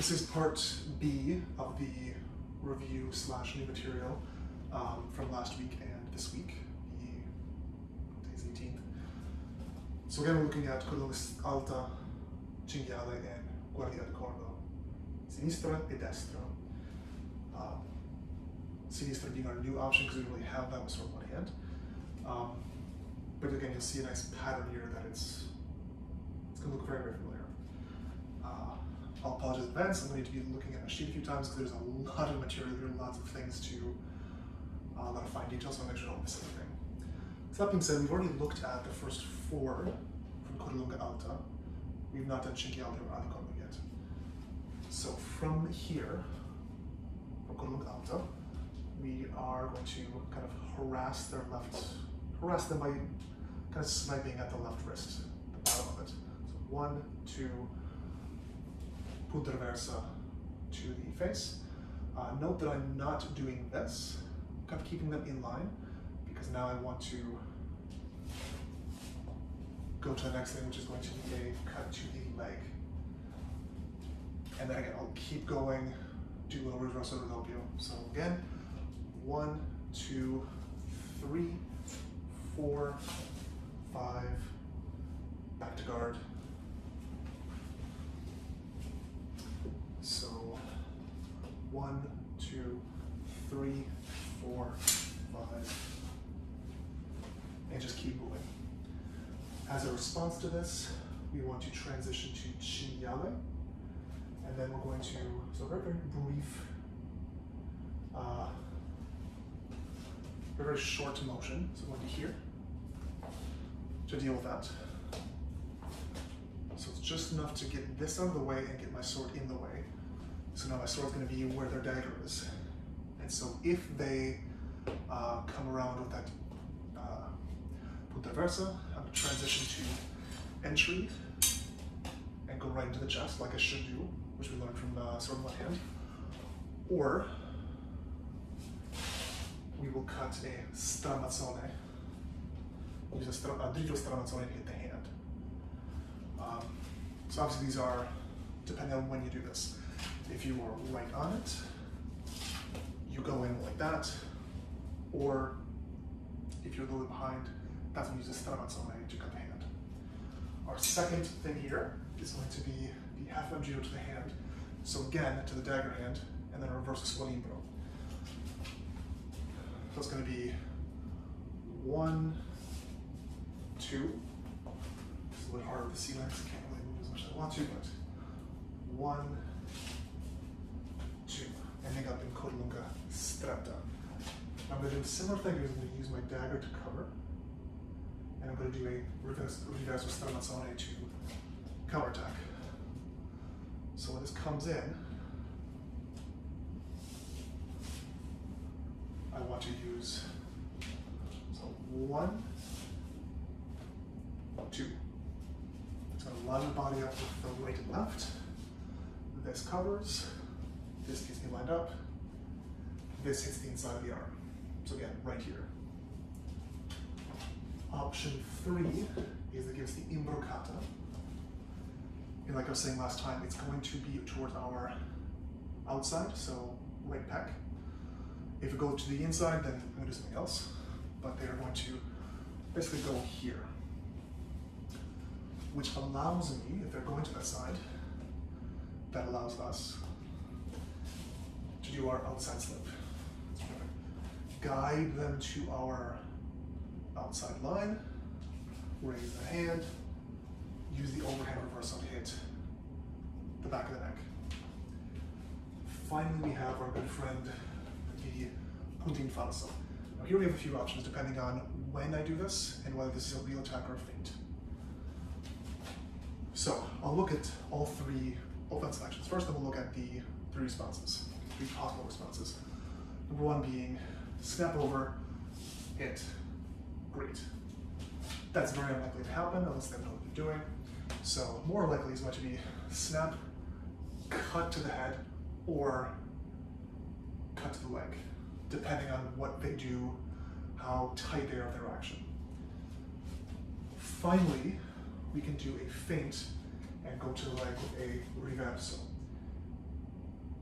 This is part B of the review slash new material um, from last week and this week, the today's 18th. So again, we're looking at Codalunga Alta, Cinghiale, and Guardia d'Alicorno, Sinistra e Destra. Um, Sinistra being our new option because we really have that with sort of one hand. Um, but again, you'll see a nice pattern here that it's it's going to look very, very familiar. I'll apologize in advance. I'm going to need to be looking at my sheet a few times because there's a lot of material here, lots of things to, uh, a lot of fine details, so I'll make sure I don't miss anything. So that being said, we've already looked at the first four from Codalunga Alta. We've not done Cinghiale or Alicorno yet. So from here, from Codalunga Alta, we are going to kind of harass their left, harass them by kind of sniping at the left wrist, the bottom of it. So one, two, punta reversa to the face. Uh, note that I'm not doing this, kind of keeping them in line, because now I want to go to the next thing, which is going to be a cut to the leg. And then again, I'll keep going, do a little reverso doppio. So again, one, two, three, four, five, back to guard. So one, two, three, four, five, and just keep moving. As a response to this, we want to transition to cinghiale, and then we're going to, so very, very brief, uh, very, very short motion, so going to here to deal with that. So it's just enough to get this out of the way and get my sword in the way. So now my sword's going to be where their dagger is. And so if they uh, come around with that uh, punta versa, I'm to transition to entry and go right into the chest like I should do, which we learned from uh, sword in one hand. Or we will cut a stramazzone, use a, stra- a stramazzone to hit the hand. Um, so obviously these are, depending on when you do this. If you are right on it, you go in like that, or if you're a little bit behind, that's when you use a stramazzone to cut the hand. Our second thing here is going to be the half giro to the hand. So again, to the dagger hand, and then a reverse squalimbro. So it's going to be one, two. It's a little harder to see legs. I can't really move as much as I want to, but one, ending up in Codalunga stretta. I'm going to do a similar thing. I'm going to use my dagger to cover, and I'm going to do a reverse, reverse stramazzone to counterattack. So when this comes in, I want to use so one, two. So line the body up with the right and left. This covers. This gets me lined up. This hits the inside of the arm. So again, right here. Option three is gives the imbroccata. And like I was saying last time, it's going to be towards our outside, so right pec. If it goes to the inside, then I'm to do something else. But they are going to basically go here, which allows me, if they're going to that side, that allows us do our outside slip. Guide them to our outside line, raise the hand, use the overhand reversal to hit the back of the neck. Finally, we have our good friend, the punta in falso. Now here we have a few options depending on when I do this and whether this is a real attack or a feint. So I'll look at all three offensive actions. First, then we'll look at the three responses, three possible responses. Number one being snap over, hit, great. That's very unlikely to happen unless they know what they're doing. So more likely is going to be snap, cut to the head, or cut to the leg, depending on what they do, how tight they are with their action. Finally, we can do a feint and go to the leg with a reverso.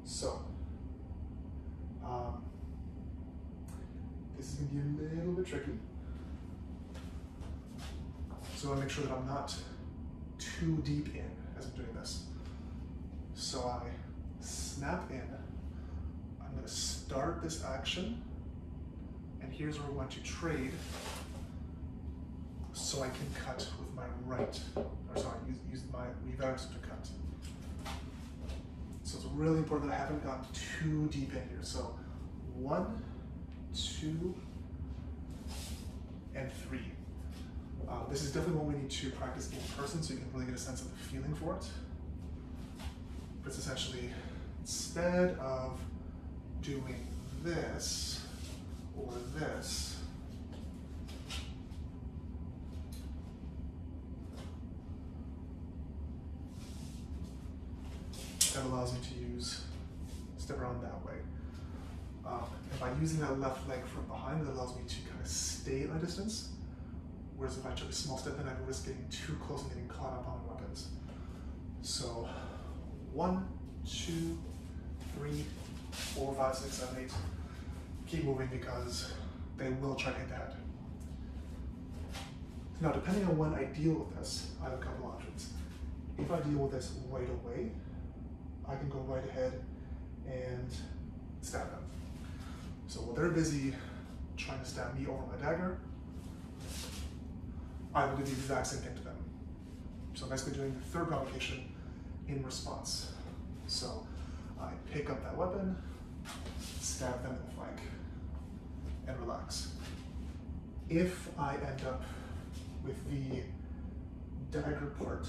So, um, this is to be a little bit tricky. So I make sure that I'm not too deep in as I'm doing this. So I snap in. I'm to start this action. And here's where we want to trade so I can cut with my right, or sorry, use, use my reverse to cut. So it's really important that I haven't gone too deep in here. So one, two, and three. Uh, this is definitely one we need to practice in person so you can really get a sense of the feeling for it. But it's essentially, instead of doing this or this, that allows me to use, step around that way. And by using that left leg from behind, it allows me to kind of stay at my distance. Whereas if I took a small step in, I'd risk getting too close and getting caught up on the weapons. So one, two, three, four, five, six, seven, eight. Keep moving because they will try to hit the head. Now, depending on when I deal with this, I have a couple options. If I deal with this right away, I can go right ahead and stab them. So while they're busy trying to stab me over my dagger, I will do the exact same thing to them. So I'm basically doing the third provocation in response. So I pick up that weapon, stab them in the flank, and relax. If I end up with the dagger part,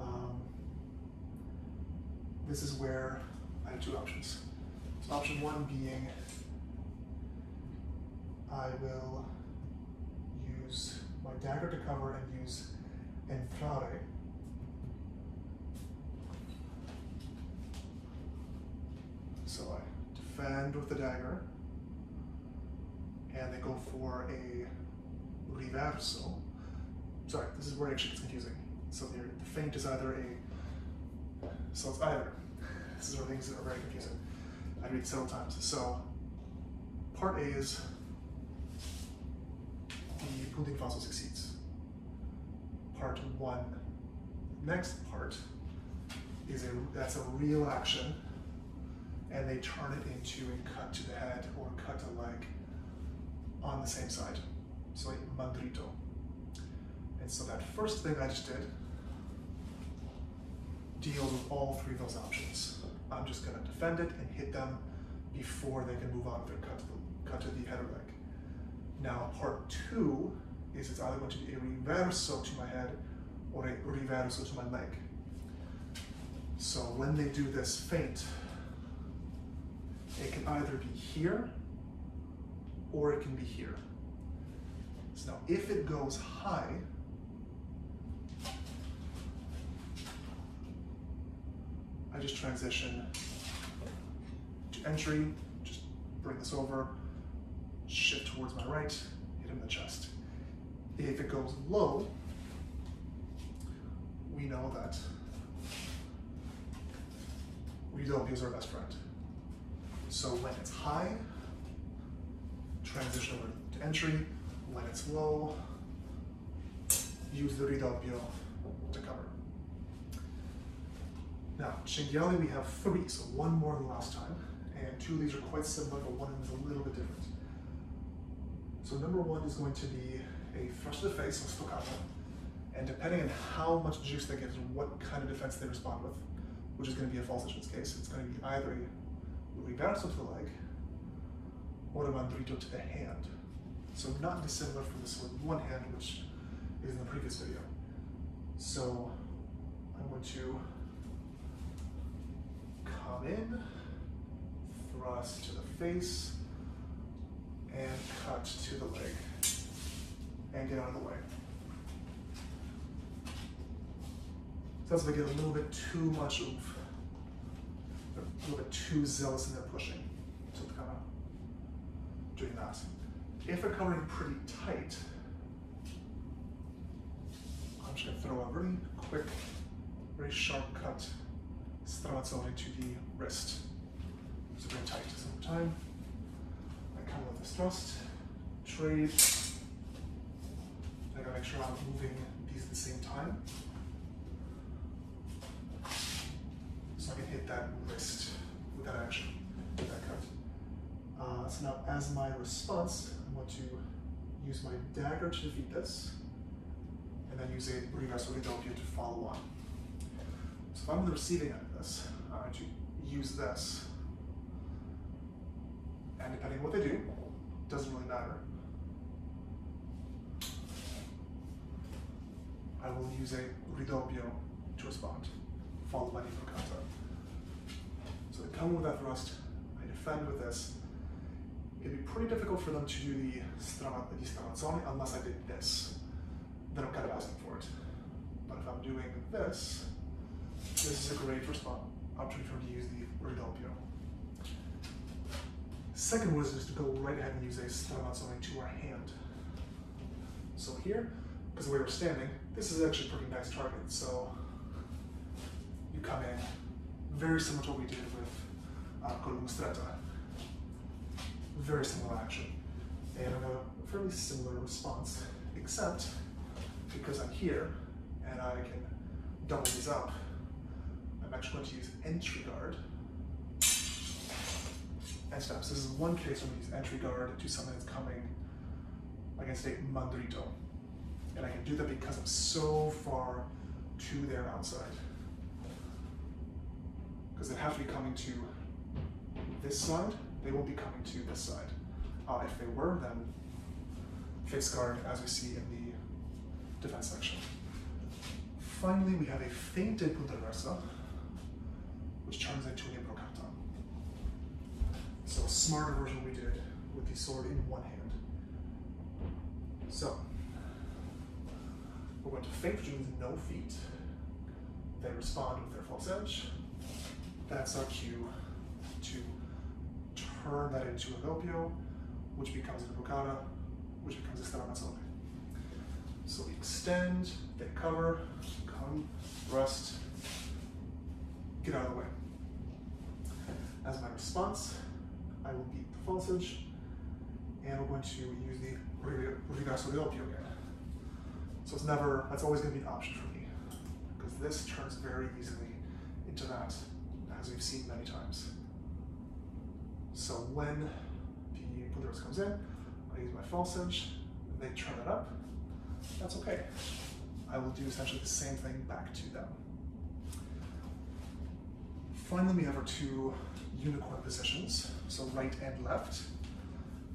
um, this is where I have two options. So option one being I will use my dagger to cover and use entrare. So I defend with the dagger and they go for a riverso. Sorry, this is where it actually gets confusing. So the feint is either a, so it's either. Is where things are very confusing. I read several times. So part A is the punta in falso succeeds. Part one, next part is a that's a real action, and they turn it into a cut to the head or cut a leg on the same side. So like mandrito. And so that first thing I just did deals with all three of those options. I'm just gonna defend it and hit them before they can move on with their cut to the, cut to the head or leg. Now part two is it's either going to be a reverso to my head or a reverso to my leg. So when they do this feint, it can either be here or it can be here. So now if it goes high, I just transition to entry, just bring this over, shift towards my right, hit him in the chest. If it goes low, we know that ridoppio is our best friend. So when it's high, transition over to entry. When it's low, use the ridoppio to cover. Now, cinghiali we have three, so one more than last time, and two of these are quite similar, but one of them is a little bit different. So number one is going to be a thrust to the face, so stoccata, and depending on how much juice they get is what kind of defense they respond with, which is going to be a false in this case. It's going to be either a reverso to the leg, or a mandrito to the hand. So not dissimilar from sword one hand, which is in the previous video. So I'm going to come in, thrust to the face, and cut to the leg, and get out of the way. Sounds like I get a little bit too much oomph, a little bit too zealous in their pushing. So kind of doing that. If they're covering pretty tight, I'm just gonna throw a really quick, very sharp cut stramazzone to the wrist. So very tight. So time. I come with this thrust, trade. I gotta make sure I'm moving these at the same time. So I can hit that wrist with that action, with that cut. Uh, so now as my response, I want to use my dagger to defeat this, and then use a Riverso Ridoppio to follow on. So if I'm on the receiving end this, to use this. And depending on what they do, doesn't really matter. I will use a Ridoppio to respond, followed by Imbroccata. So they come with that thrust, I defend with this, it'd be pretty difficult for them to do the stramazzone unless I did this. Then I'm kind of asking for it. But if I'm doing this, this is a great response option for me to use the ridoppio. Second one is to go right ahead and use a stramazzone to our hand. So here, because the way we're standing, this is actually a pretty nice target. So you come in, very similar to what we did with uh, Column Stretta very similar action. And a fairly similar response, except because I'm here and I can double these up, I'm actually going to use entry guard and steps. This is one case where we use entry guard to something that's coming against a mandrito. And I can do that because I'm so far to their outside. Because they have to be coming to this side they won't be coming to this side. Uh, if they were, then face guard as we see in the defense section. Finally, we have a feinted punta which turns into an imbroccata. So a smarter version we did with the sword in one hand. So, we're going to which means no feet. They respond with their false edge. That's our cue to turn that into a doppio, which becomes an bucata, which becomes a stramazzone. So we extend, they cover, come, rest, get out of the way. As my response, I will beat the false edge, and we're going to use the riverso ridoppio again. So it's never, that's always going to be an option for me, because this turns very easily into that, as we've seen many times. So when the Poderos comes in, I use my false edge, they turn it up, that's okay. I will do essentially the same thing back to them. Finally, we have our two unicorn positions, so right and left.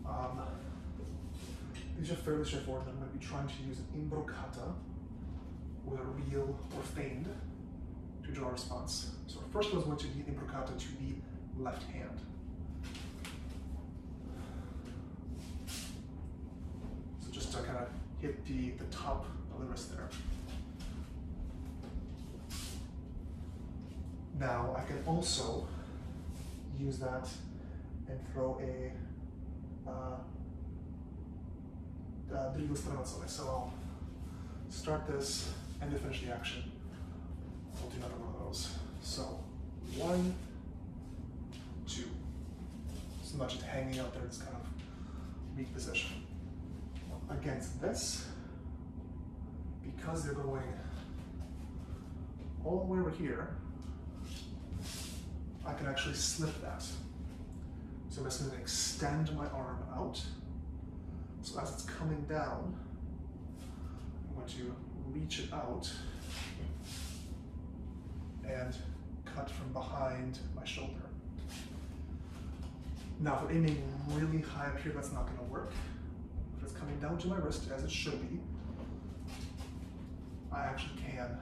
Um, these are fairly straightforward. I'm going to be trying to use an imbrocata a real or feigned to draw a response. So our first one is going to be imbrocata to the left hand. So just to kind of hit the, the top of the wrist there. Now I can also use that and throw a uh, uh, So I'll start this and then finish the action. I'll do another one of those. So one, two. So not just hanging out there, it's kind of weak position against this, because they're going all the way over here, I can actually slip that. So I'm just going to extend my arm out. So as it's coming down, I'm going to reach it out and cut from behind my shoulder. Now, if I'm aiming really high up here, that's not going to work If it's coming down to my wrist as it should be, I actually can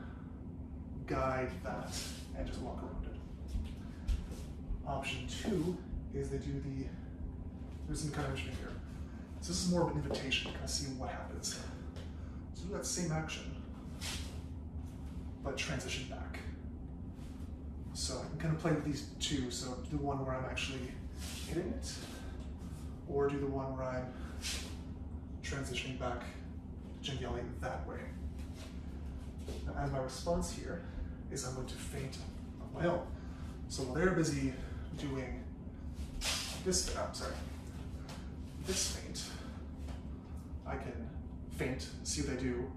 guide that and just walk around. Option two is they do the, there's some kind of instrument here. So this is more of an invitation to kind of see what happens. So do that same action, but transition back. So I can kind of play with these two. So do the one where I'm actually hitting it, or do the one where I'm transitioning back to that way. Now, as my response here is I'm going to feint on my own. So while they're busy doing this, I'm sorry, this feint, I can feint, see what they do,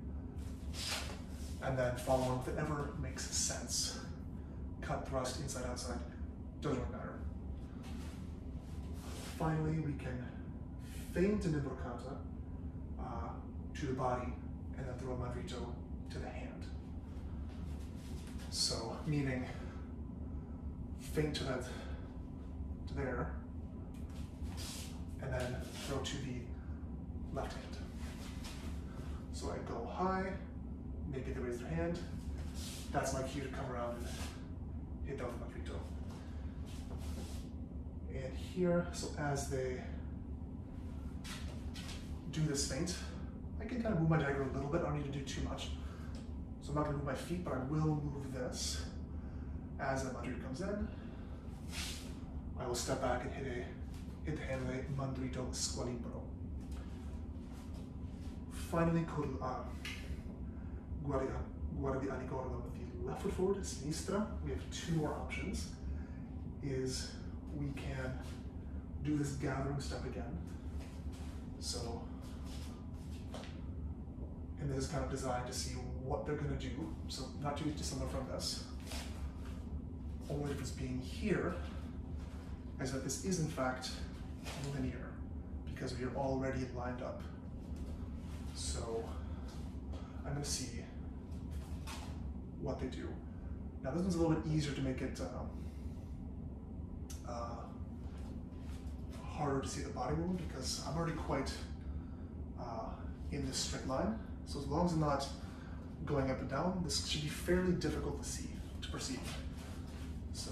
and then follow on whatever makes sense. Cut, thrust, inside, outside, doesn't really matter. Finally, we can feint an imbroccata uh, to the body and then throw a mandrito to the hand. So, meaning feint to that there, and then throw to the left hand. So I go high, maybe they raise their hand. That's my cue to come around and hit down with my frito. And here, so as they do this feint, I can kind of move my dagger a little bit. I don't need to do too much. So I'm not gonna move my feet, but I will move this as the mandrito comes in. I will step back and hit a hit the a mandrito squalimbro. Finally, uh, guardia, guardia alicorno with the left foot forward, sinistra. We have two more options. Is we can do this gathering step again. So, and this is kind of designed to see what they're going to do. So not too dissimilar from this. Only difference being here is that this is in fact linear because we are already lined up. So I'm to see what they do. Now this one's a little bit easier to make it um, uh, harder to see the body movement because I'm already quite uh, in this straight line. So as long as I'm not going up and down, this should be fairly difficult to see, to perceive. So,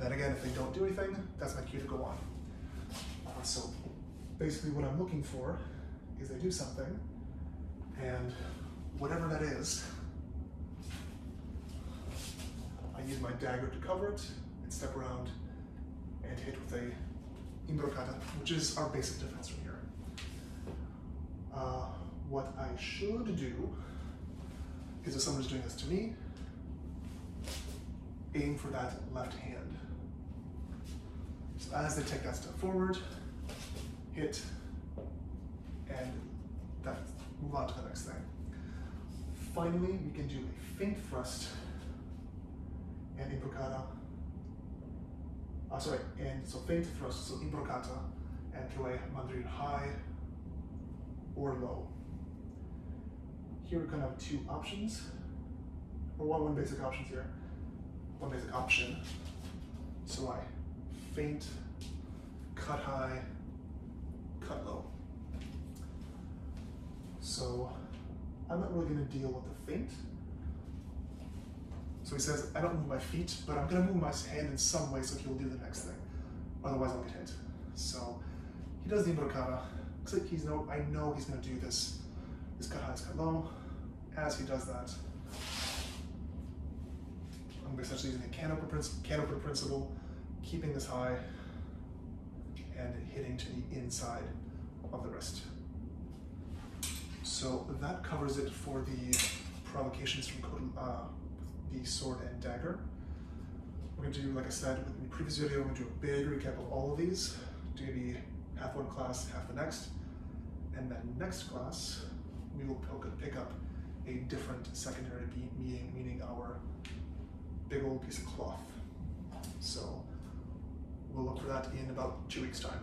and then again, if they don't do anything, that's my cue to go on. Uh, so basically what I'm looking for is they do something, and whatever that is, I use my dagger to cover it and step around and hit with a imbroccata, which is our basic defense from here. Uh, what I should do is if someone's doing this to me, aim for that left hand. As they take that step forward, hit, and that move on to the next thing. Finally, we can do a feint thrust and imbroccata. Uh, sorry, and so feint thrust, so imbroccata, and throw a mandril high or low. Here we kind of have two options, or one, one basic options here. One basic option. So I feint, cut high, cut low. So I'm not really gonna deal with the feint. So he says, I don't move my feet, but I'm gonna move my hand in some way so he'll do the next thing. Otherwise I'll get hit. So he does the imbroccata. Looks like he's no, I know he's gonna do this, this cut high, cut low. As he does that, I'm essentially using the canopy, canopy principle, keeping this high and hitting to the inside of the wrist. So that covers it for the provocations from uh, the sword and dagger. We're going to do, like I said in the previous video, we're to do a big recap of all of these, do maybe half one class, half the next. And then next class, we will pick up a different secondary meaning, meaning our big old piece of cloth. So we'll look for that in about two weeks time.